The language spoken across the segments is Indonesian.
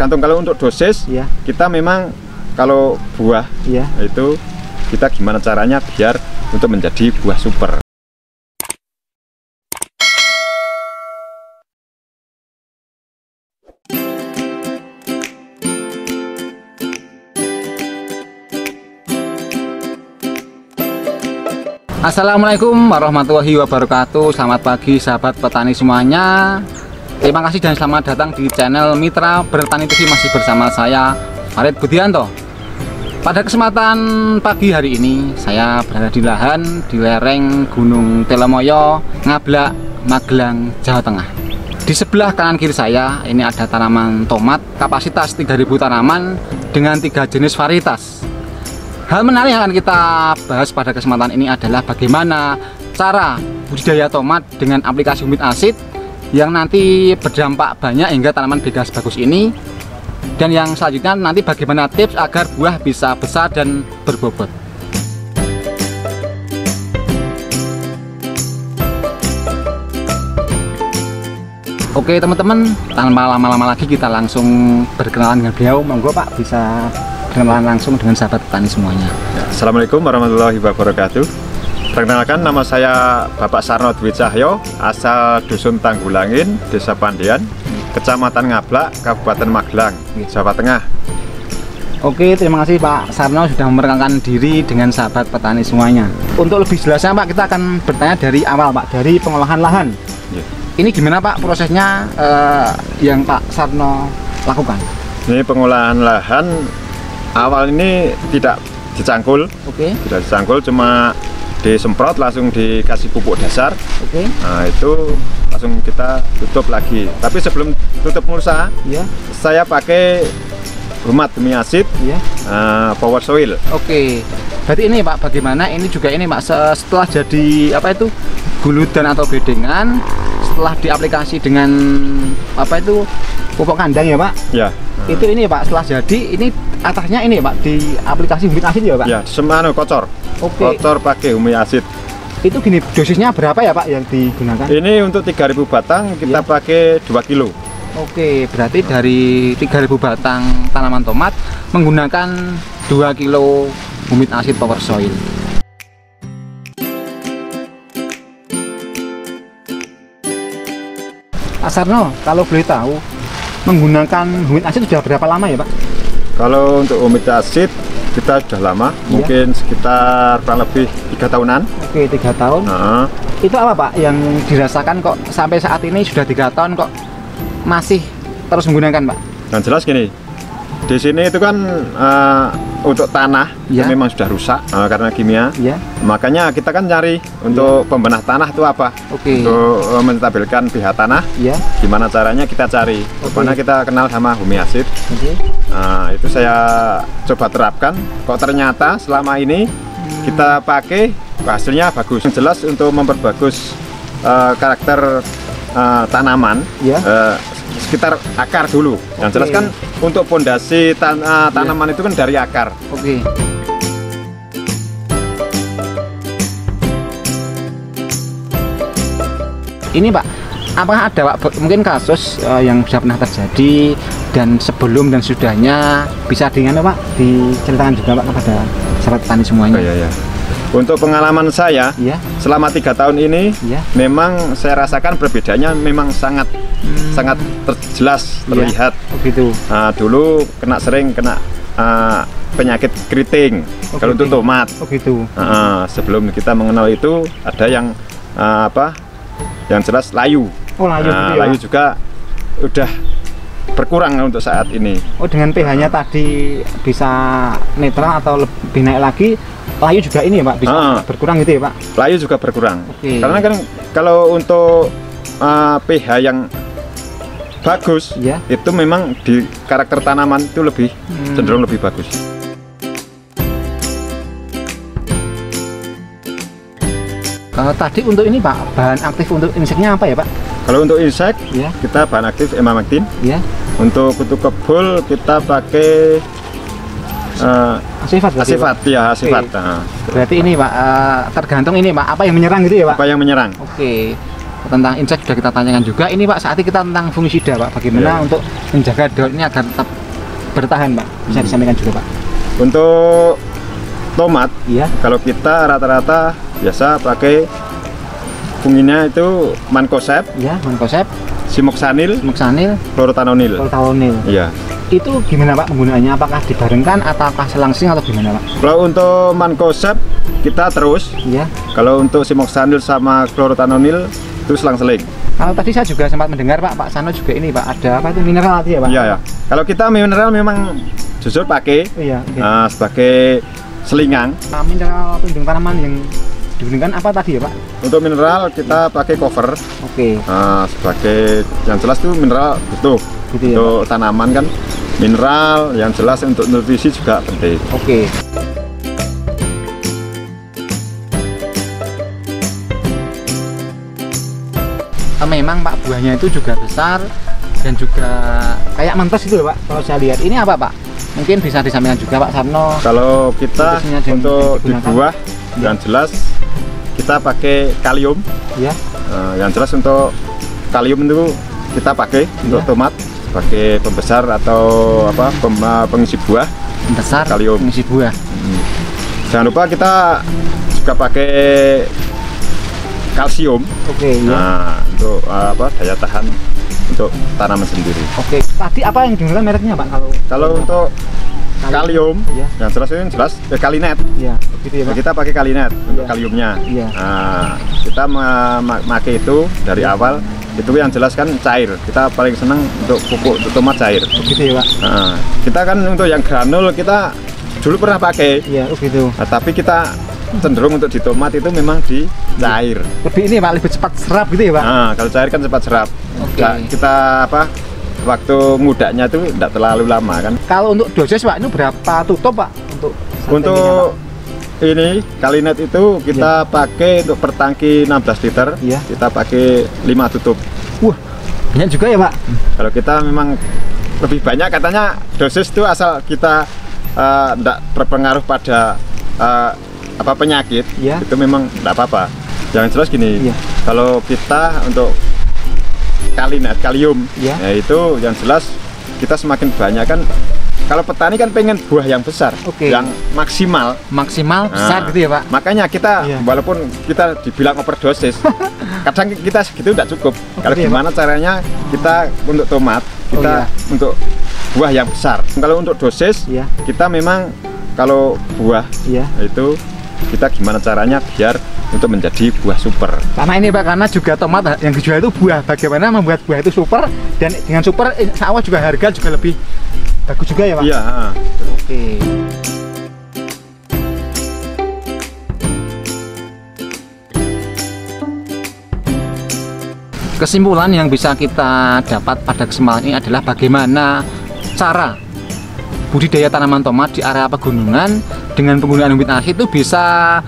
tergantung kalau untuk dosis Iya. kita memang kalau buah Iya. itu kita gimana caranya biar untuk menjadi buah super. Assalamualaikum warahmatullahi wabarakatuh Selamat pagi sahabat petani semuanya Terima kasih dan selamat datang di channel Mitra Bertani TV Masih bersama saya Farid Budianto. Pada kesempatan pagi hari ini Saya berada di lahan di lereng Gunung Telemoyo Ngablak, Magelang, Jawa Tengah. Di sebelah kanan kiri saya Ini ada tanaman tomat Kapasitas 3000 tanaman Dengan tiga jenis varietas. Hal menarik yang akan kita bahas pada kesempatan ini adalah bagaimana cara budidaya tomat dengan aplikasi humid asid yang nanti berdampak banyak hingga tanaman bebas bagus ini dan yang selanjutnya nanti bagaimana tips agar buah bisa besar dan berbobot Oke teman-teman, tanpa lama-lama lagi kita langsung berkenalan dengan beliau. Monggo Pak bisa berkenalan langsung dengan sahabat petani semuanya. Ya, Assalamualaikum warahmatullahi wabarakatuh. Perkenalkan nama saya Bapak Sarno Dwi Cahyo, asal Dusun Tanggulangin, Desa Pandian, Kecamatan Ngablak, Kabupaten Magelang, Jawa Tengah. Oke, terima kasih Pak Sarno sudah memerkenalkan diri dengan sahabat petani semuanya. Untuk lebih jelasnya Pak, kita akan bertanya dari awal Pak, dari pengolahan lahan. Ya. Ini gimana Pak prosesnya eh, yang Pak Sarno lakukan? Ini pengolahan lahan awal ini tidak dicangkul, Oke, tidak dicangkul cuma disemprot langsung dikasih pupuk dasar. oke, Nah itu langsung kita tutup lagi. Tapi sebelum tutup mulsa, iya, saya pakai humat demi asid iya. eh, power soil. Oke, berarti ini Pak, bagaimana ini juga ini Pak se- setelah jadi apa itu guludan atau bedengan, setelah diaplikasi dengan apa itu pupuk kandang ya Pak? Ya. Itu ini Pak, setelah jadi ini atasnya ini Pak di aplikasi humid asid ya Pak? Ya, semano kocor. Oke. Kocor pakai humi asid. Itu gini dosisnya berapa ya Pak yang digunakan? Ini untuk 3000 batang kita Iya. pakai 2 kilo. Oke, berarti dari 3000 batang tanaman tomat menggunakan 2 kilo humid asid power soil. Pak Sarno, kalau boleh tahu menggunakan humid asid sudah berapa lama ya Pak? Kalau untuk humi asid kita sudah lama, Iya. mungkin sekitar kurang lebih tiga tahunan. Oke, tiga tahun. Nah, Itu apa Pak yang dirasakan kok sampai saat ini sudah tiga tahun kok masih terus menggunakan Pak? yang jelas gini, di sini itu kan eh, untuk tanah Ya. yang memang sudah rusak eh, karena kimia. Ya, Makanya kita kan cari untuk pembenah tanah itu apa? Iya. oke. Untuk eh, menstabilkan pH tanah, Ya, gimana caranya kita cari. Karena kita kenal sama humi asid. oke. Nah, itu saya coba terapkan. Kok ternyata selama ini kita pakai hasilnya bagus. Yang jelas untuk memperbagus eh, karakter eh, tanaman Ya. eh, sekitar akar dulu. Yang jelas kan untuk pondasi tan- eh, tanaman itu kan dari akar. Oke. Ini Pak, apakah ada Pak mungkin kasus eh, yang sudah pernah terjadi dan sebelum dan sudahnya bisa dengan Pak diceritakan juga Pak kepada sahabat petani semuanya? Oh, iya, iya. Untuk pengalaman saya Iya, selama tiga tahun ini iya. memang saya rasakan perbedaannya memang sangat sangat terjelas Iya. terlihat. Oh gitu. Nah, dulu kena sering kena uh, penyakit keriting Oh, kalau untuk keriting. tomat. Oh gitu. Uh, sebelum kita mengenal itu ada yang uh, apa? Yang jelas layu. Oh layu ya, layu Pak? juga udah berkurang untuk saat ini. Oh dengan pH-nya tadi bisa netral atau lebih naik lagi, layu juga ini ya Pak bisa Ah. berkurang gitu ya Pak? Layu juga berkurang. Oke. Karena kan kalau untuk uh, pH yang bagus Iya. itu memang di karakter tanaman itu lebih Hmm. cenderung lebih bagus. Eh, tadi untuk ini Pak, bahan aktif untuk inseknya apa ya Pak? Kalau untuk insek Ya, kita bahan aktif emamectin. ya. Untuk kutu kebul kita pakai uh, Asifat berarti, asifat Pak? ya asifat. Oke. Nah, Berarti ini Pak, eh, tergantung ini Pak, apa yang menyerang gitu ya Pak? apa yang menyerang? Oke. Tentang insek sudah kita tanyakan juga. Ini Pak, saat ini kita tentang fungisida Pak. Bagaimana Iya. untuk menjaga daun ini agar tetap bertahan Pak? Bisa Hmm. disampaikan juga Pak. Untuk tomat, Iya. kalau kita rata-rata biasa pakai funginya itu mankosep, Iya, mankosep, simoksanil, muksanil, chlorothalonil. koltaonil. Iya. Itu gimana Pak penggunaannya? Apakah dibarengkan ataukah selangsing atau gimana Pak? Kalau untuk mankosep kita terus, Iya. kalau untuk simoksanil sama chlorothalonil itu selang-seling. Kalau tadi saya juga sempat mendengar Pak, Pak Sano juga ini Pak, ada apa itu mineral tadi ya Pak? Iya ya. Kalau kita mineral memang jujur pakai Iya, oke. eh, sebagai selingan. Nah, mineral pelindung tanaman yang digunakan apa tadi ya Pak? Untuk mineral kita pakai cover Oke, eh, sebagai yang jelas tuh mineral butuh gitu ya Pak? untuk tanaman kan mineral yang jelas untuk nutrisi juga penting. Oke. Eh, Memang Pak buahnya itu juga besar dan juga kayak mentes itu loh Pak. Kalau saya lihat ini apa Pak? Mungkin bisa disampaikan juga Pak Sarno. Kalau kita untuk di buah yang jelas kita pakai kalium. Ya, Eh, yang jelas untuk kalium itu kita pakai untuk Iya. tomat sebagai pembesar atau apa pem- eh, pengisi buah. besar Kalium. mengisi buah. Jangan lupa kita juga pakai kalsium. Oke, ya. Nah, untuk eh, apa daya tahan untuk tanaman sendiri. Oke. Tadi apa yang digunakan mereknya Pak? Kalau Kalau untuk kalium, Iya. yang jelas ini jelas eh, kalinet. ya, gitu ya Pak. Kita pakai kalinet untuk Iya. kaliumnya. Iya. Nah, kita memakai itu dari awal itu yang jelas kan cair. Kita paling senang untuk pupuk untuk tomat cair. Gitu ya Pak. Nah, kita kan untuk yang granul kita dulu pernah pakai. Iya, oh gitu. Nah, tapi kita cenderung untuk di tomat itu memang di cair. Lebih ini Pak, lebih cepat serap gitu ya Pak. Nah, kalau cair kan cepat serap. Oke. Nggak- kita apa? Waktu mudanya itu tidak terlalu lama kan. Kalau untuk dosis Pak, ini berapa tutup Pak untuk Untuk ini kalinet itu kita pakai untuk per tangki 16 liter. Iya. Kita pakai 5 tutup. Wah, banyak juga ya Pak. Kalau kita memang lebih banyak katanya dosis itu asal kita tidak terpengaruh pada eh, apa penyakit Iya. itu memang tidak apa-apa. Yang jelas gini, Iya. kalau kita untuk kalinet kalium, Iya. ya itu yang jelas kita semakin banyak kan. Kalau petani kan pengen buah yang besar, Oke. yang maksimal. Maksimal besar Nah, gitu ya Pak. Makanya kita Iya. walaupun kita dibilang overdosis, kadang kita segitu tidak cukup. Kalau iya, gimana caranya kita untuk tomat, kita iya. untuk buah yang besar. Kalau untuk dosis, Iya. kita memang kalau buah Iya. itu kita gimana caranya biar untuk menjadi buah super. Karena ini Pak, karena juga tomat yang dijual itu buah. Bagaimana membuat buah itu super dan dengan super insya Allah juga harga juga lebih bagus juga ya Pak. Iya. Oke. Kesimpulan yang bisa kita dapat pada kesempatan ini adalah bagaimana cara budidaya tanaman tomat di area pegunungan dengan penggunaan humic acid itu bisa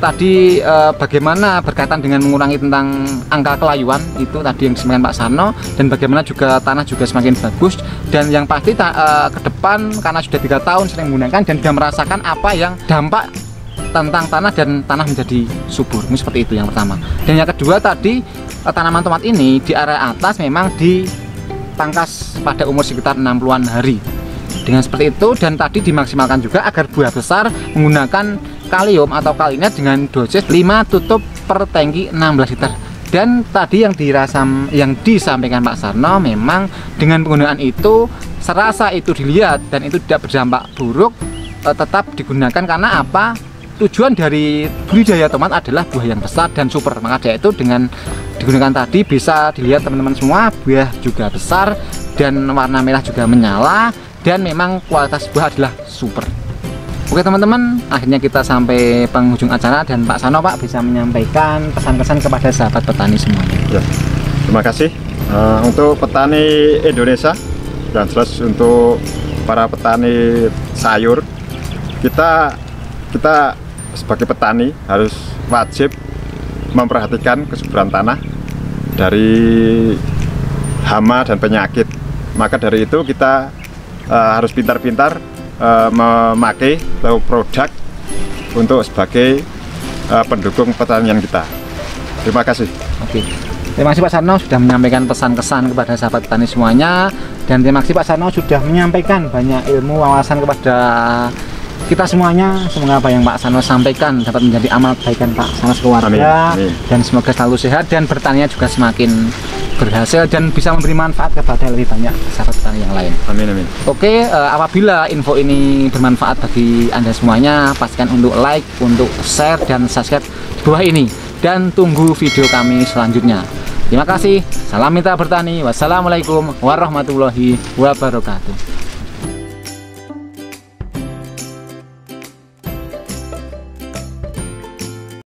tadi eh, bagaimana berkaitan dengan mengurangi tentang angka kelayuan itu tadi yang disampaikan Pak Sarno dan bagaimana juga tanah juga semakin bagus dan yang pasti ta- eh, ke depan karena sudah tiga tahun sering menggunakan dan sudah merasakan apa yang dampak tentang tanah dan tanah menjadi subur. Ini seperti itu yang pertama. Dan yang kedua tadi eh, tanaman tomat ini di area atas memang dipangkas pada umur sekitar 60-an hari dengan seperti itu dan tadi dimaksimalkan juga agar buah besar menggunakan kalium atau kalinet dengan dosis 5 tutup per tangki 16 liter. Dan tadi yang dirasam yang disampaikan Pak Sarno memang dengan penggunaan itu serasa itu dilihat dan itu tidak berdampak buruk eh, tetap digunakan karena apa? Tujuan dari budidaya tomat adalah buah yang besar dan super. Maka dari itu dengan digunakan tadi bisa dilihat teman-teman semua buah juga besar dan warna merah juga menyala dan memang kualitas buah adalah super Oke teman-teman, akhirnya kita sampai penghujung acara dan Pak Sano Pak bisa menyampaikan pesan-pesan kepada sahabat petani semuanya. Ya. Terima kasih Eh, untuk petani Indonesia dan jelas untuk para petani sayur kita kita sebagai petani harus wajib memperhatikan kesuburan tanah dari hama dan penyakit. Maka dari itu kita eh, harus pintar-pintar eh, memakai produk untuk sebagai eh, pendukung pertanian kita. Terima kasih. Oke. Terima kasih Pak Sarno sudah menyampaikan pesan-kesan kepada sahabat petani semuanya dan terima kasih Pak Sarno sudah menyampaikan banyak ilmu wawasan kepada kita semuanya. Semoga apa yang Pak Sarno sampaikan dapat menjadi amal kebaikan Pak Sarno keluarga Amin, amin. dan semoga selalu sehat dan bertaninya juga semakin berhasil dan bisa memberi manfaat kepada lebih banyak sahabat petani yang lain. Amin amin. Oke, eh, apabila info ini bermanfaat bagi Anda semuanya, pastikan untuk like, untuk share, dan subscribe di bawah ini. Dan tunggu video kami selanjutnya. Terima kasih. Salam mitra bertani. Wassalamualaikum warahmatullahi wabarakatuh.